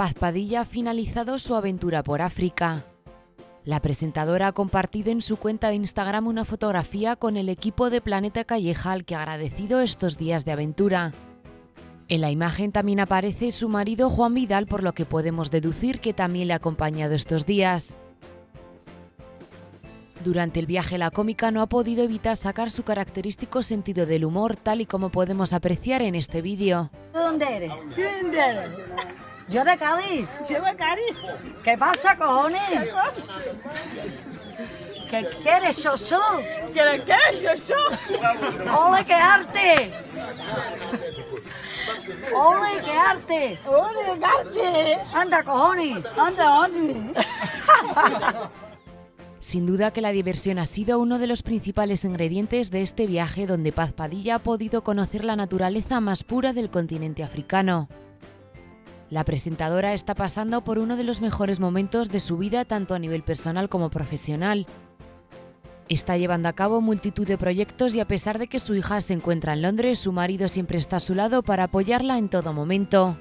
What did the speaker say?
Paz Padilla ha finalizado su aventura por África. La presentadora ha compartido en su cuenta de Instagram una fotografía con el equipo de Planeta Calleja al que ha agradecido estos días de aventura. En la imagen también aparece su marido Juan Vidal, por lo que podemos deducir que también le ha acompañado estos días. Durante el viaje la cómica no ha podido evitar sacar su característico sentido del humor, tal y como podemos apreciar en este vídeo. ¿De dónde eres? Yo de Cádiz. Yo de Cádiz. ¿Qué pasa, cojones? ¿Qué quieres, Soso? ¿Qué quieres, Soso? ¡Ole, qué arte! ¡Ole, qué arte! ¡Ole, qué arte! ¡Anda, cojones! ¡Anda, ande! Sin duda que la diversión ha sido uno de los principales ingredientes de este viaje donde Paz Padilla ha podido conocer la naturaleza más pura del continente africano. La presentadora está pasando por uno de los mejores momentos de su vida tanto a nivel personal como profesional. Está llevando a cabo multitud de proyectos y a pesar de que su hija se encuentra en Londres, su marido siempre está a su lado para apoyarla en todo momento.